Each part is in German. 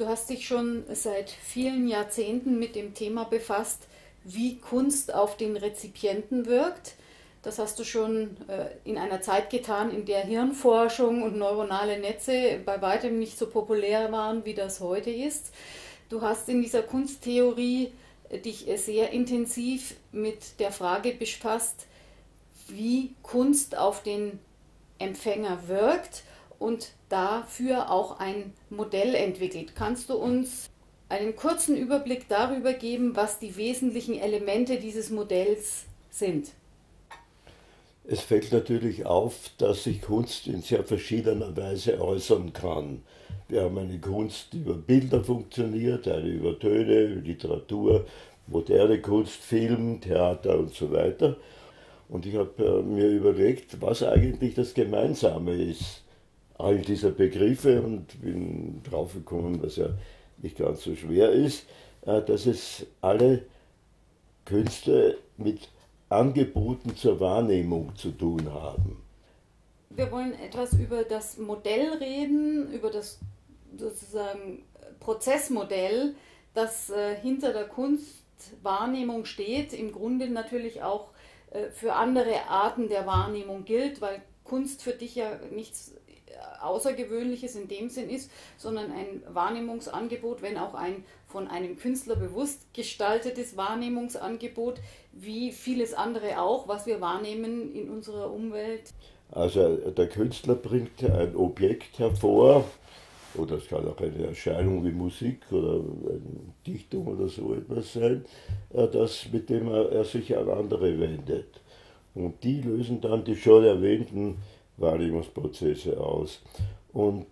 Du hast dich schon seit vielen Jahrzehnten mit dem Thema befasst, wie Kunst auf den Rezipienten wirkt. Das hast du schon äh, in einer Zeit getan, in der Hirnforschung und neuronale Netze bei weitem nicht so populär waren, wie das heute ist. Du hast in dieser Kunsttheorie äh, dich sehr intensiv mit der Frage befasst, wie Kunst auf den Empfänger wirkt und dafür auch ein Modell entwickelt. Kannst du uns einen kurzen Überblick darüber geben, was die wesentlichen Elemente dieses Modells sind? Es fällt natürlich auf, dass sich Kunst in sehr verschiedener Weise äußern kann. Wir haben eine Kunst, die über Bilder funktioniert, eine über Töne, Literatur, moderne Kunst, Film, Theater und so weiter. Und ich habe äh, mir überlegt, was eigentlich das Gemeinsame ist all dieser Begriffe und bin draufgekommen, was ja nicht ganz so schwer ist, äh, dass es alle Künste mit Angeboten zur Wahrnehmung zu tun haben. Wir wollen etwas über das Modell reden, über das sozusagen Prozessmodell, das äh, hinter der Kunstwahrnehmung steht, im Grunde natürlich auch äh, für andere Arten der Wahrnehmung gilt, weil Kunst für dich ja nichts Außergewöhnliches in dem Sinn ist, sondern ein Wahrnehmungsangebot, wenn auch ein von einem Künstler bewusst gestaltetes Wahrnehmungsangebot, wie vieles andere auch, was wir wahrnehmen in unserer Umwelt. Also der Künstler bringt ein Objekt hervor, oder es kann auch eine Erscheinung wie Musik oder eine Dichtung oder so etwas sein, äh, das, mit dem er, er sich an andere wendet. Und die lösen dann die schon erwähnten Wahrnehmungsprozesse aus. Und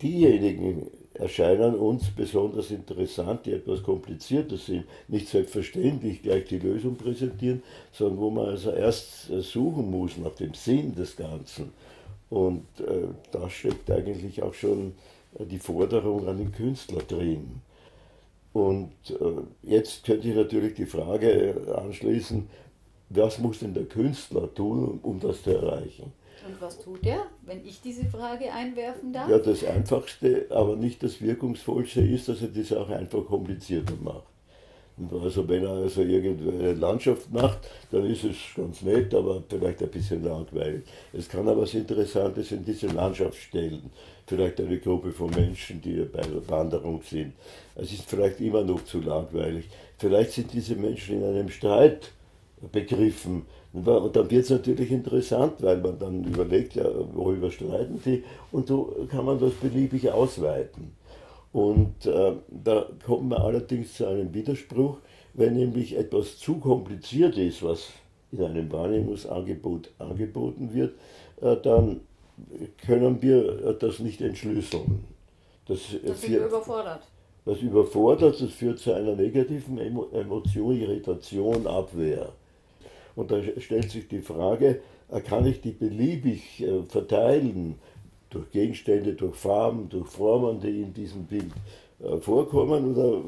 diejenigen erscheinen uns besonders interessant, die etwas komplizierter sind, nicht selbstverständlich gleich die Lösung präsentieren, sondern wo man also erst suchen muss nach dem Sinn des Ganzen. Und äh, da steckt eigentlich auch schon die Forderung an den Künstler drin. Und äh, jetzt könnte ich natürlich die Frage anschließen, was muss denn der Künstler tun, um das zu erreichen? Und was tut er, wenn ich diese Frage einwerfen darf? Ja, das Einfachste, aber nicht das Wirkungsvollste ist, dass er die Sache einfach komplizierter macht. Also wenn er also irgendeine Landschaft macht, dann ist es ganz nett, aber vielleicht ein bisschen langweilig. Es kann aber was Interessantes in diese Landschaft stellen. Vielleicht eine Gruppe von Menschen, die bei der Wanderung sind. Es ist vielleicht immer noch zu langweilig. Vielleicht sind diese Menschen in einem Streit begriffen und dann wird es natürlich interessant, weil man dann überlegt, ja, worüber streiten die, und so kann man das beliebig ausweiten. Und äh, da kommt man allerdings zu einem Widerspruch, wenn nämlich etwas zu kompliziert ist, was in einem Wahrnehmungsangebot angeboten wird, äh, dann können wir das nicht entschlüsseln. Das, das führt, überfordert. Das überfordert, das führt zu einer negativen Emotion, Irritation, Abwehr. Und da stellt sich die Frage, äh, kann ich die beliebig äh, verteilen durch Gegenstände, durch Farben, durch Formen, die in diesem Bild äh, vorkommen, oder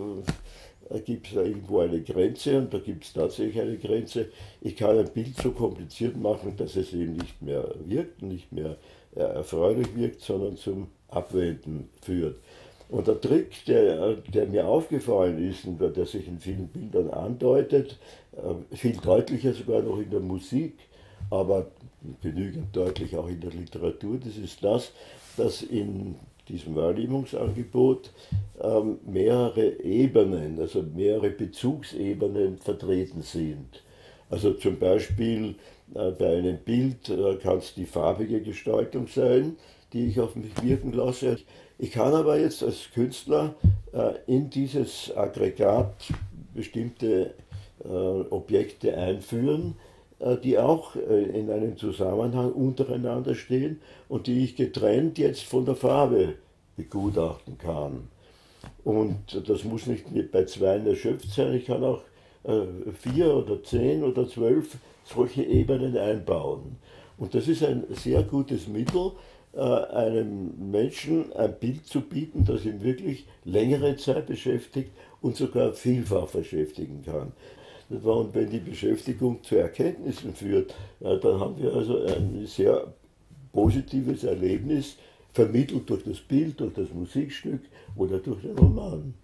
gibt es da irgendwo eine Grenze und da gibt es tatsächlich eine Grenze. Ich kann ein Bild so kompliziert machen, dass es eben nicht mehr wirkt, nicht mehr erfreulich wirkt, sondern zum Abwenden führt. Und der Trick, der, der mir aufgefallen ist und der sich in vielen Bildern andeutet, viel deutlicher sogar noch in der Musik, aber genügend deutlich auch in der Literatur, das ist das, dass in diesem Wahrnehmungsangebot ähm, mehrere Ebenen, also mehrere Bezugsebenen vertreten sind. Also zum Beispiel äh, bei einem Bild äh, kann es die farbige Gestaltung sein, die ich auf mich wirken lasse. Ich kann aber jetzt als Künstler äh, in dieses Aggregat bestimmte äh, Objekte einführen, äh, die auch äh, in einem Zusammenhang untereinander stehen und die ich getrennt jetzt von der Farbe begutachten kann. Und das muss nicht bei zwei erschöpft sein, ich kann auch äh, vier oder zehn oder zwölf solche Ebenen einbauen. Und das ist ein sehr gutes Mittel, äh, einem Menschen ein Bild zu bieten, das ihn wirklich längere Zeit beschäftigt und sogar vielfach beschäftigen kann. Und wenn die Beschäftigung zu Erkenntnissen führt, dann haben wir also ein sehr positives Erlebnis vermittelt durch das Bild, durch das Musikstück oder durch den Roman.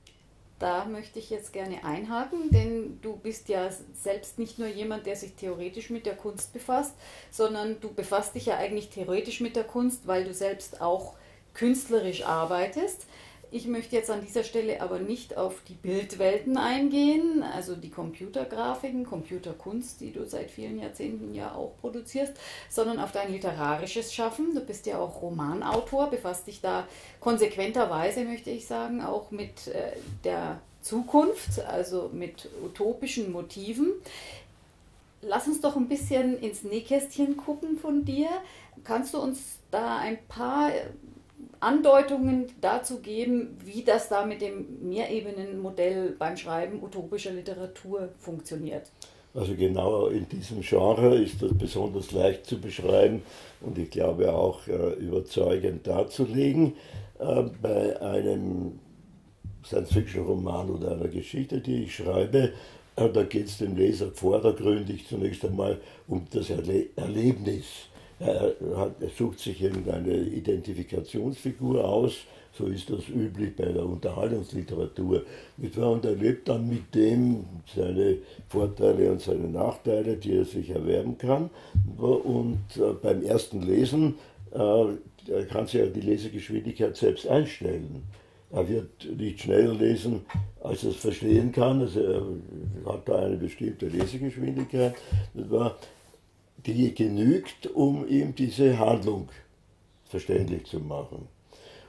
Da möchte ich jetzt gerne einhaken, denn du bist ja selbst nicht nur jemand, der sich theoretisch mit der Kunst befasst, sondern du befasst dich ja eigentlich theoretisch mit der Kunst, weil du selbst auch künstlerisch arbeitest. Ich möchte jetzt an dieser Stelle aber nicht auf die Bildwelten eingehen, also die Computergrafiken, Computerkunst, die du seit vielen Jahrzehnten ja auch produzierst, sondern auf dein literarisches Schaffen. Du bist ja auch Romanautor, befasst dich da konsequenterweise, möchte ich sagen, auch mit äh, der Zukunft, also mit utopischen Motiven. Lass uns doch ein bisschen ins Nähkästchen gucken von dir. Kannst du uns da ein paar Andeutungen dazu geben, wie das da mit dem Mehrebenenmodell beim Schreiben utopischer Literatur funktioniert. Also genau in diesem Genre ist das besonders leicht zu beschreiben und ich glaube auch äh, überzeugend darzulegen. Äh, bei einem Science-Fiction-Roman oder einer Geschichte, die ich schreibe, äh, da geht es dem Leser vordergründig zunächst einmal um das Erle Erlebnis er, hat, er sucht sich irgendeine Identifikationsfigur aus, so ist das üblich bei der Unterhaltungsliteratur. Und er lebt dann mit dem seine Vorteile und seine Nachteile, die er sich erwerben kann. Und äh, beim ersten Lesen äh, kann sich ja die Lesegeschwindigkeit selbst einstellen. Er wird nicht schneller lesen, als er es verstehen kann. Also er hat da eine bestimmte Lesegeschwindigkeit die genügt, um ihm diese Handlung verständlich zu machen.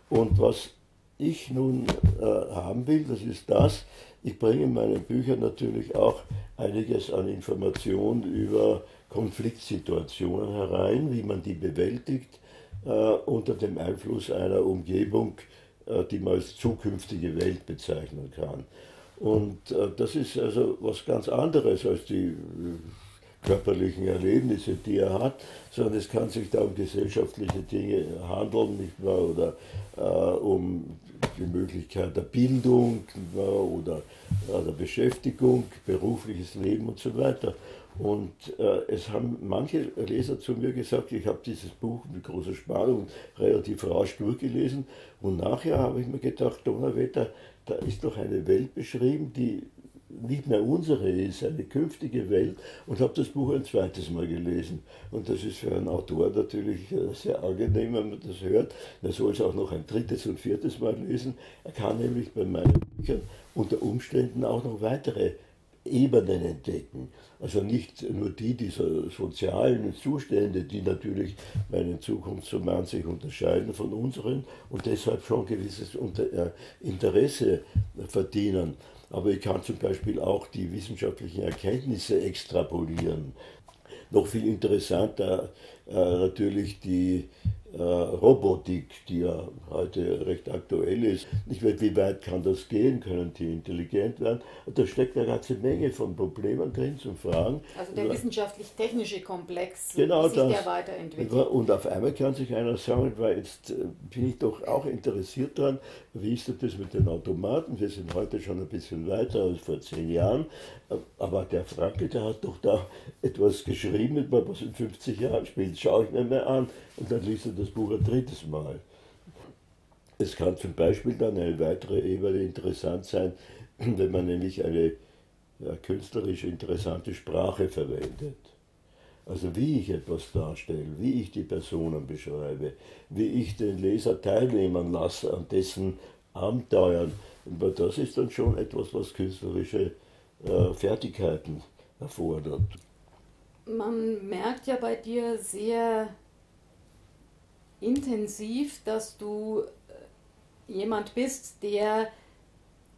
Und was ich nun äh, haben will, das ist das, ich bringe in meinen Büchern natürlich auch einiges an Informationen über Konfliktsituationen herein, wie man die bewältigt äh, unter dem Einfluss einer Umgebung, äh, die man als zukünftige Welt bezeichnen kann. Und äh, das ist also was ganz anderes als die äh, körperlichen Erlebnisse, die er hat, sondern es kann sich da um gesellschaftliche Dinge handeln, nicht wahr? oder äh, um die Möglichkeit der Bildung oder äh, der Beschäftigung, berufliches Leben und so weiter. Und äh, es haben manche Leser zu mir gesagt, ich habe dieses Buch mit großer Spannung relativ rasch durchgelesen und nachher habe ich mir gedacht, Donnerwetter, da ist doch eine Welt beschrieben, die nicht mehr unsere ist, eine künftige Welt und habe das Buch ein zweites Mal gelesen. Und das ist für einen Autor natürlich äh, sehr angenehm, wenn man das hört. Er soll es auch noch ein drittes und viertes Mal lesen. Er kann nämlich bei meinen Büchern unter Umständen auch noch weitere Ebenen entdecken. Also nicht nur die dieser sozialen Zustände, die natürlich meinen Zukunftsroman sich unterscheiden von unseren und deshalb schon gewisses äh, Interesse verdienen, aber ich kann zum Beispiel auch die wissenschaftlichen Erkenntnisse extrapolieren. Noch viel interessanter äh, natürlich die äh, Robotik, die ja heute recht aktuell ist. Nicht weiß, wie weit kann das gehen, können die intelligent werden. Und da steckt eine ganze Menge von Problemen drin zum Fragen. Also der wissenschaftlich-technische Komplex, genau sich das. der weiterentwickelt. Und auf einmal kann sich einer sagen, weil jetzt äh, bin ich doch auch interessiert daran, wie ist das mit den Automaten? Wir sind heute schon ein bisschen weiter als vor zehn Jahren. Aber der Franke, der hat doch da etwas geschrieben, was in 50 Jahren spielt. Schaue ich mir mal an und dann liest er das Buch ein drittes Mal. Es kann zum Beispiel dann eine weitere Ebene interessant sein, wenn man nämlich eine ja, künstlerisch interessante Sprache verwendet. Also wie ich etwas darstelle, wie ich die Personen beschreibe, wie ich den Leser teilnehmen lasse an dessen Abenteuern. Aber das ist dann schon etwas, was künstlerische äh, Fertigkeiten erfordert. Man merkt ja bei dir sehr intensiv, dass du äh, jemand bist, der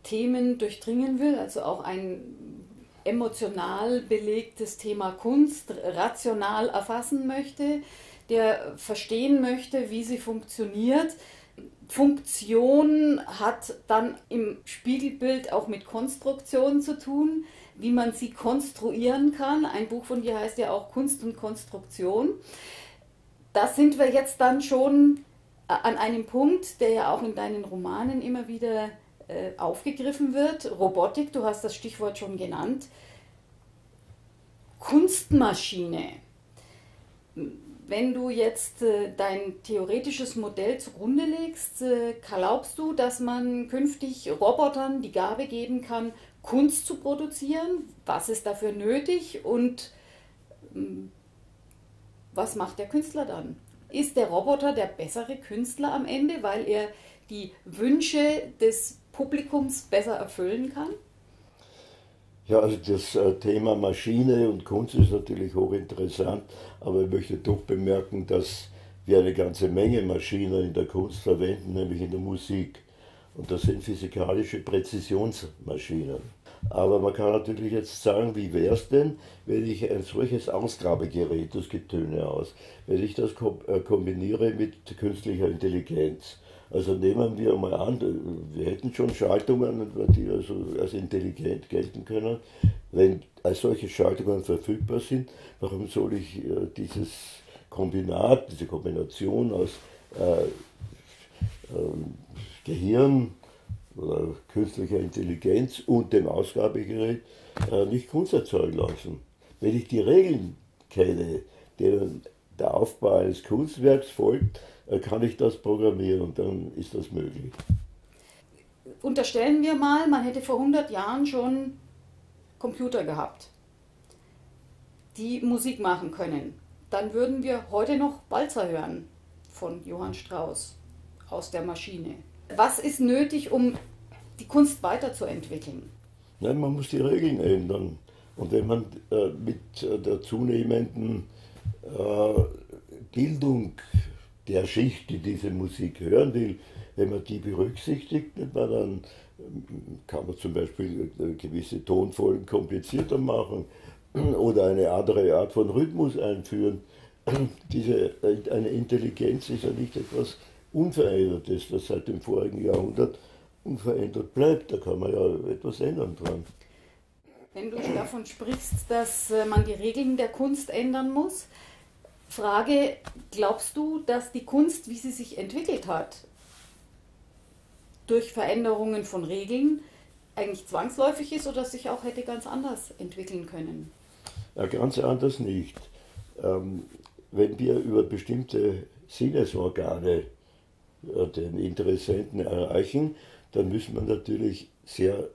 Themen durchdringen will, also auch ein emotional belegtes Thema Kunst rational erfassen möchte, der verstehen möchte, wie sie funktioniert. Funktion hat dann im Spiegelbild auch mit Konstruktion zu tun, wie man sie konstruieren kann. Ein Buch von dir heißt ja auch Kunst und Konstruktion da sind wir jetzt dann schon äh, an einem Punkt, der ja auch in deinen Romanen immer wieder äh, aufgegriffen wird. Robotik, du hast das Stichwort schon genannt. Kunstmaschine. Wenn du jetzt äh, dein theoretisches Modell zugrunde legst, äh, glaubst du, dass man künftig Robotern die Gabe geben kann, Kunst zu produzieren? Was ist dafür nötig und ähm, was macht der Künstler dann? Ist der Roboter der bessere Künstler am Ende, weil er die Wünsche des Publikums besser erfüllen kann? Ja, also das äh, Thema Maschine und Kunst ist natürlich hochinteressant, aber ich möchte doch bemerken, dass wir eine ganze Menge Maschinen in der Kunst verwenden, nämlich in der Musik. Und das sind physikalische Präzisionsmaschinen. Aber man kann natürlich jetzt sagen, wie wäre es denn, wenn ich ein solches Ausgabegerät, das gibt Töne aus, wenn ich das äh, kombiniere mit künstlicher Intelligenz. Also nehmen wir mal an, wir hätten schon Schaltungen, die also als intelligent gelten können. Wenn als solche Schaltungen verfügbar sind, warum soll ich äh, dieses Kombinat, diese Kombination aus äh, äh, Gehirn oder künstlicher Intelligenz und dem Ausgabegerät äh, nicht Kunst erzeugen lassen? Wenn ich die Regeln kenne, denen der Aufbau eines Kunstwerks folgt, äh, kann ich das programmieren und dann ist das möglich. Unterstellen wir mal, man hätte vor 100 Jahren schon Computer gehabt, die Musik machen können. Dann würden wir heute noch Walzer hören von Johann Strauss aus der Maschine. Was ist nötig, um die Kunst weiterzuentwickeln? Nein, man muss die Regeln ändern. Und wenn man äh, mit äh, der zunehmenden äh, Bildung der Schicht, die diese Musik hören will, wenn man die berücksichtigt, dann ähm, kann man zum Beispiel äh, gewisse Tonfolgen komplizierter machen oder eine andere Art von Rhythmus einführen. Diese, äh, eine Intelligenz ist ja nicht etwas Unverändertes, das seit dem vorigen Jahrhundert unverändert bleibt. Da kann man ja etwas ändern dran. Wenn du davon sprichst, dass äh, man die Regeln der Kunst ändern muss, Frage, glaubst du, dass die Kunst, wie sie sich entwickelt hat, durch Veränderungen von Regeln eigentlich zwangsläufig ist oder sich auch hätte ganz anders entwickeln können? Ja, ganz anders nicht. Ähm, wenn wir über bestimmte Sinnesorgane den Interessenten erreichen, dann müssen wir natürlich sehr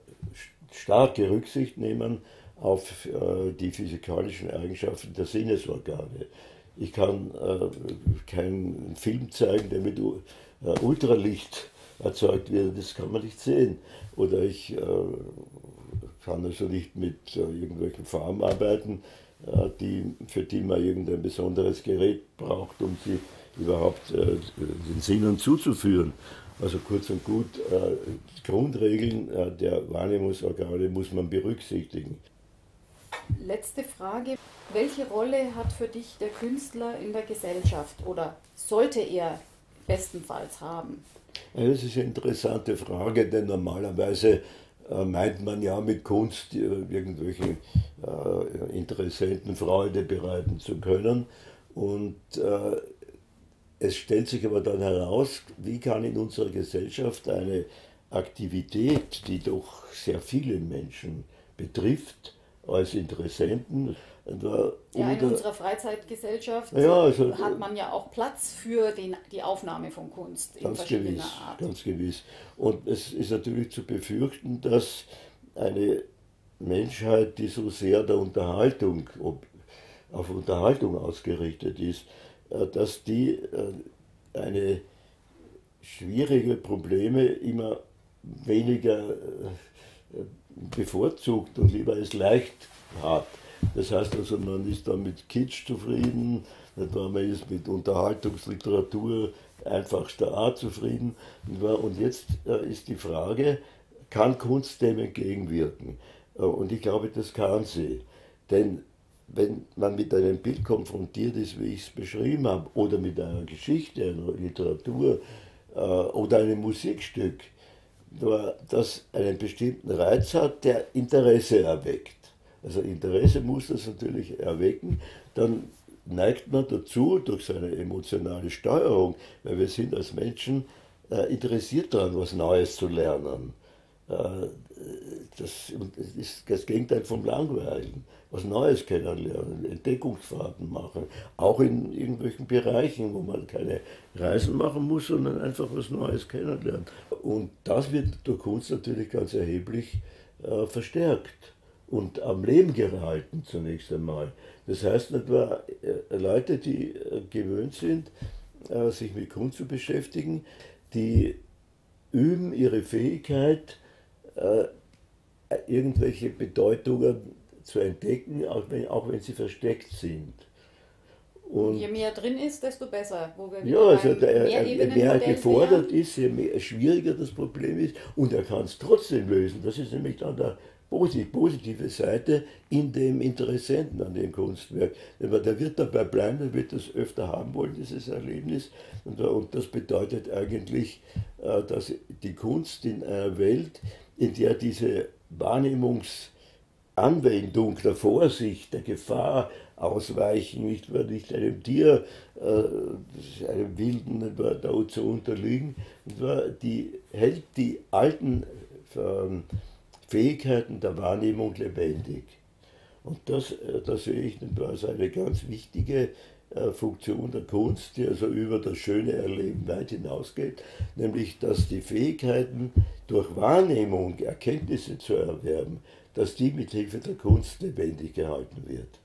starke Rücksicht nehmen auf äh, die physikalischen Eigenschaften der Sinnesorgane. Ich kann äh, keinen Film zeigen, der mit äh, Ultralicht erzeugt wird, das kann man nicht sehen. Oder ich äh, kann also nicht mit äh, irgendwelchen Farben arbeiten, äh, die, für die man irgendein besonderes Gerät braucht, um sie überhaupt äh, den Sinnen zuzuführen. Also kurz und gut, Grundregeln der Wahrnehmungsorgane muss man berücksichtigen. Letzte Frage. Welche Rolle hat für dich der Künstler in der Gesellschaft oder sollte er bestenfalls haben? Das ist eine interessante Frage, denn normalerweise äh, meint man ja mit Kunst äh, irgendwelche äh, Interessenten Freude bereiten zu können. Und äh, es stellt sich aber dann heraus, wie kann in unserer Gesellschaft eine Aktivität, die doch sehr viele Menschen betrifft, als Interessenten. Da, ja, in unserer Freizeitgesellschaft ja, also, hat man ja auch Platz für den, die Aufnahme von Kunst in verschiedener gewiss, Art. Ganz gewiss. Und es ist natürlich zu befürchten, dass eine Menschheit, die so sehr der Unterhaltung, auf Unterhaltung ausgerichtet ist, äh, dass die äh, eine schwierige Probleme immer weniger äh, bevorzugt und lieber es leicht hat. Das heißt also, man ist dann mit Kitsch zufrieden, man ist mit Unterhaltungsliteratur einfachster Art zufrieden. Und jetzt äh, ist die Frage, kann Kunst dem entgegenwirken? Äh, und ich glaube, das kann sie. Denn wenn man mit einem Bild konfrontiert ist, wie ich es beschrieben habe, oder mit einer Geschichte, einer Literatur äh, oder einem Musikstück, das einen bestimmten Reiz hat, der Interesse erweckt. Also Interesse muss das natürlich erwecken, dann neigt man dazu durch seine emotionale Steuerung, weil wir sind als Menschen äh, interessiert daran, was Neues zu lernen. Äh, das, ist das Gegenteil vom Langweilen. Was Neues kennenlernen, Entdeckungsfahrten machen, auch in irgendwelchen Bereichen, wo man keine Reisen machen muss, sondern einfach was Neues kennenlernen. Und das wird durch Kunst natürlich ganz erheblich äh, verstärkt und am Leben gehalten zunächst einmal. Das heißt etwa äh, Leute, die äh, gewöhnt sind, sich mit Kunst zu beschäftigen, die üben ihre Fähigkeit, irgendwelche Bedeutungen zu entdecken, auch wenn, auch wenn sie versteckt sind. Und je mehr drin ist, desto besser. ja, also der, je mehr gefordert ist, je mehr, schwieriger das Problem ist und er kann es trotzdem lösen. Das ist nämlich dann der positive Seite in dem Interessenten an dem Kunstwerk. Der wird dabei bleiben, der wird das öfter haben wollen, dieses Erlebnis. Und das bedeutet eigentlich, äh, dass die Kunst in einer Welt, in der diese Wahrnehmungsanwendung der Vorsicht, der Gefahr ausweichen, nicht, nicht einem Tier, äh, einem Wilden da zu unterliegen, die hält die alten ähm, Fähigkeiten der Wahrnehmung lebendig. Und das, äh, das sehe ich als eine ganz wichtige Funktion der Kunst, die also über das schöne Erleben weit hinausgeht, nämlich dass die Fähigkeiten durch Wahrnehmung Erkenntnisse zu erwerben, dass die mit Hilfe der Kunst lebendig gehalten wird.